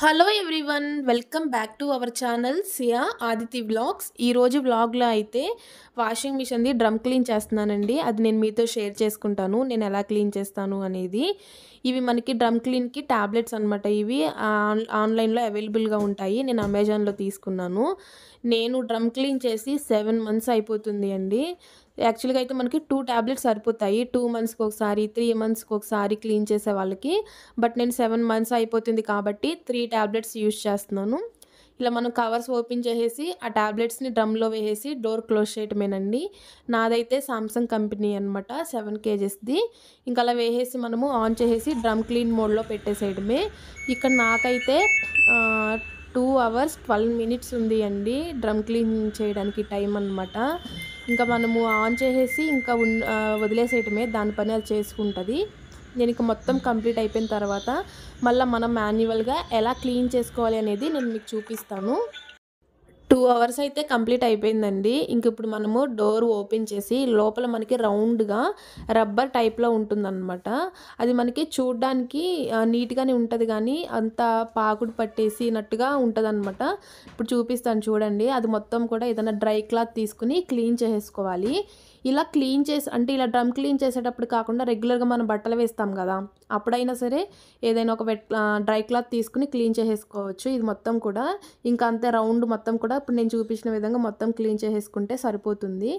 Hello everyone welcome back to our channel Siya Aditi vlogs ఈరోజు వ్లాగ్లో అయితే washing మిషన్ది drum clean చేస్తున్నానండి. అది నేను మీతో షేర్ చేసుకుంటాను నేను ఎలా క్లీన్ చేస్తాను అనేది. ఇవి మనకి డ్రమ్ క్లీన్కి ట్యాబ్లెట్స్ అనమాట ఇవి ఆన్ ఆన్లైన్లో అవైలబుల్గా ఉంటాయి. నేను అమెజాన్లో తీసుకున్నాను. నేను డ్రమ్ క్లీన్ చేసి సెవెన్ మంత్స్ అయిపోతుంది అండి. యాక్చువల్గా అయితే మనకి టూ ట్యాబ్లెట్స్ సరిపోతాయి. టూ మంత్స్కి ఒకసారి త్రీ మంత్స్కి ఒకసారి క్లీన్ చేసే వాళ్ళకి. బట్ నేను సెవెన్ మంత్స్ అయిపోతుంది కాబట్టి త్రీ ట్యాబ్లెట్స్ యూజ్ చేస్తున్నాను. ఇలా మనం కవర్స్ ఓపెన్ చేసేసి ఆ ట్యాబ్లెట్స్ని డ్రమ్లో వేసేసి డోర్ క్లోజ్ చేయటమేనండి. నాదైతే సామ్సంగ్ కంపెనీ అనమాట సెవెన్ కేజెస్ది. ఇంకా అలా వేసేసి మనము ఆన్ చేసేసి డ్రమ్ క్లీన్ మోడ్లో పెట్టేసేయడమే. ఇక్కడ నాకైతే టూ అవర్స్ ట్వెల్వ్ మినిట్స్ ఉంది అండి డ్రమ్ క్లీన్ చేయడానికి టైం అనమాట ఇంకా మనము ఆన్ చేసేసి ఇంకా ఉన్ వదిలేసేయటమే దాని పని అది చేసుకుంటుంది. నేను ఇంకా మొత్తం కంప్లీట్ అయిపోయిన తర్వాత మళ్ళీ మనం మాన్యువల్గా ఎలా క్లీన్ చేసుకోవాలి అనేది నేను మీకు చూపిస్తాను. టూ అవర్స్ అయితే కంప్లీట్ అయిపోయిందండి. ఇంక ఇప్పుడు మనము డోర్ ఓపెన్ చేసి లోపల మనకి రౌండ్గా రబ్బర్ టైప్లో ఉంటుందన్నమాట. అది మనకి చూడ్డానికి నీట్గానే ఉంటుంది కానీ అంత పాకుడు పట్టేసినట్టుగా ఉంటుంది అనమాట ఇప్పుడు చూపిస్తాను చూడండి. అది మొత్తం కూడా ఏదైనా డ్రై క్లాత్ తీసుకుని క్లీన్ చేసేసుకోవాలి. ఇలా క్లీన్ చేసి అంటే ఇలా డ్రమ్ క్లీన్ చేసేటప్పుడు కాకుండా రెగ్యులర్గా మనం బట్టలు వేస్తాం కదా అప్పుడైనా సరే ఏదైనా ఒక వెట్ డ్రై క్లాత్ తీసుకుని క్లీన్ చేసేసుకోవచ్చు. ఇది మొత్తం కూడా ఇంకా అంతే రౌండ్ మొత్తం కూడా ఇప్పుడు నేను చూపించిన విధంగా మొత్తం క్లీన్ చేసేసుకుంటే సరిపోతుంది.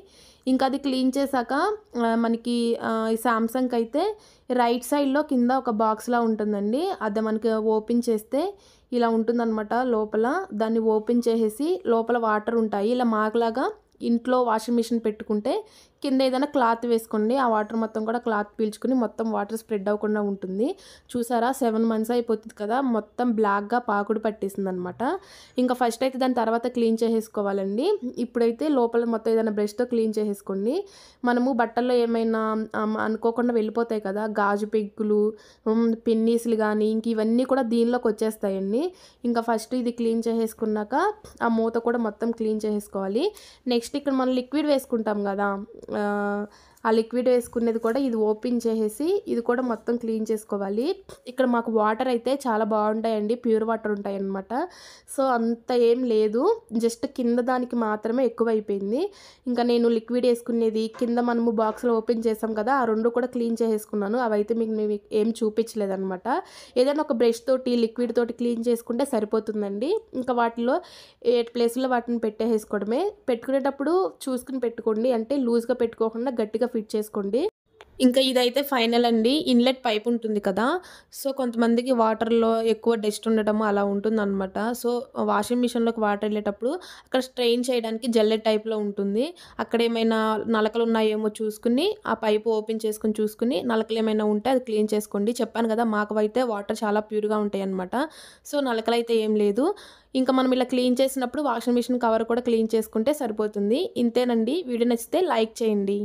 ఇంకా అది క్లీన్ చేశాక మనకి శాంసంగ్ అయితే రైట్ సైడ్లో కింద ఒక బాక్స్లా ఉంటుందండి. అది మనకి ఓపెన్ చేస్తే ఇలా ఉంటుందన్నమాట లోపల. దాన్ని ఓపెన్ చేసేసి లోపల వాటర్ ఉంటాయి. ఇలా మాకులాగా ఇంట్లో వాషింగ్ మిషన్ పెట్టుకుంటే కింద ఏదైనా క్లాత్ వేసుకోండి. ఆ వాటర్ మొత్తం కూడా క్లాత్ పీల్చుకుని మొత్తం వాటర్ స్ప్రెడ్ అవ్వకుండా ఉంటుంది. చూసారా? సెవెన్ మంత్స్ అయిపోతుంది కదా? మొత్తం బ్లాక్గా పాకుడు పట్టేసింది అనమాట ఇంకా ఫస్ట్ అయితే దాని తర్వాత క్లీన్ చేసేసుకోవాలండి. ఇప్పుడైతే లోపల మొత్తం ఏదైనా బ్రష్తో క్లీన్ చేసేసుకోండి. మనము బట్టల్లో ఏమైనా అనుకోకుండా వెళ్ళిపోతాయి కదా? గాజు పెగ్గులు పిన్నీసులు కానీ ఇంక ఇవన్నీ కూడా దీనిలోకి వచ్చేస్తాయండి. ఇంకా ఫస్ట్ ఇది క్లీన్ చేసేసుకున్నాక ఆ మూత కూడా మొత్తం క్లీన్ చేసేసుకోవాలి. నెక్స్ట్ ఇక్కడ మనం లిక్విడ్ వేసుకుంటాం కదా? 嗯、呃，ఆ లిక్విడ్ వేసుకునేది కూడా ఇది ఓపెన్ చేసేసి ఇది కూడా మొత్తం క్లీన్ చేసుకోవాలి. ఇక్కడ మాకు వాటర్ అయితే చాలా బాగుంటాయండి. ప్యూర్ వాటర్ ఉంటాయి అన్నమాట సో అంత ఏం లేదు. జస్ట్ కింద దానికి మాత్రమే ఎక్కువ అయిపోయింది ఇంకా నేను లిక్విడ్ వేసుకునేది కింద మనము బాక్స్లో ఓపెన్ చేసాం కదా ఆ రెండు కూడా క్లీన్ చేసేసుకున్నాను. అవైతే మీకు నేను ఏం చూపించలేదన్నమాట. ఏదైనా ఒక బ్రష్ తోటి లిక్విడ్ తోటి క్లీన్ చేసుకుంటే సరిపోతుందండి. ఇంకా వాటిలో ఏ ప్లేస్లో వాటిని పెట్టేసుకోవడమే పెట్టుకునేటప్పుడు చూసుకుని పెట్టుకోండి. అంటే లూజ్గా పెట్టుకోకుండా గట్టిగా ఫిట్ చేసుకోండి. ఇంకా ఇదైతే ఫైనల్ అండి. ఇన్లెట్ పైప్ ఉంటుంది కదా. సో కొంతమందికి వాటర్లో ఎక్కువ డస్ట్ ఉండటం అలా ఉంటుందన్నమాట. సో వాషింగ్ మిషన్లోకి వాటర్ వెళ్ళేటప్పుడు అక్కడ స్ట్రెయిన్ చేయడానికి జల్లెట్ టైప్లో ఉంటుంది. అక్కడ ఏమైనా నలకలు ఉన్నాయేమో చూసుకుని ఆ పైపు ఓపెన్ చేసుకుని చూసుకుని నలకలు ఏమైనా ఉంటే అది క్లీన్ చేసుకోండి. చెప్పాను కదా మాకు అయితే వాటర్ చాలా ప్యూర్గా ఉంటాయి అనమాట సో నలకలు అయితే ఏం లేదు. ఇంకా మనం ఇలా క్లీన్ చేసినప్పుడు వాషింగ్ మిషన్ కవర్ కూడా క్లీన్ చేసుకుంటే సరిపోతుంది. ఇంతేనండి. వీడియో నచ్చితే లైక్ చేయండి.